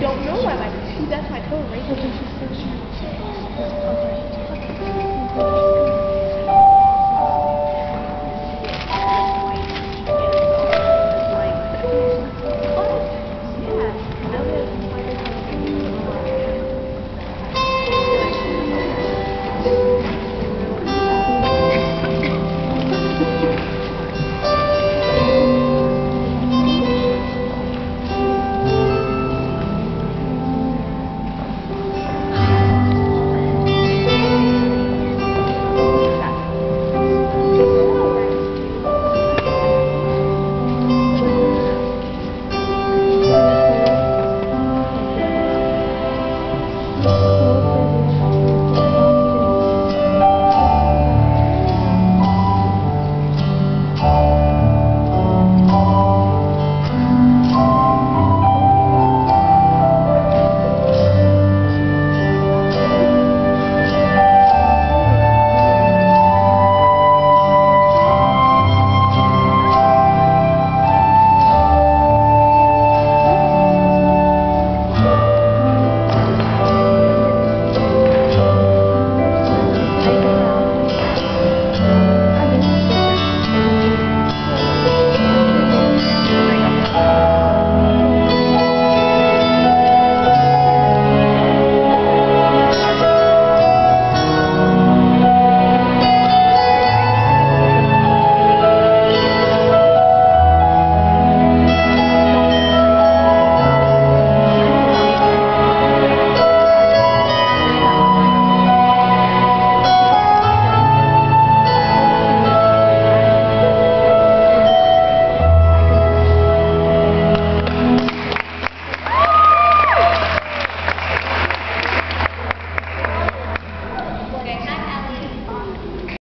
don't know why my, that's my code, right? Because she said she was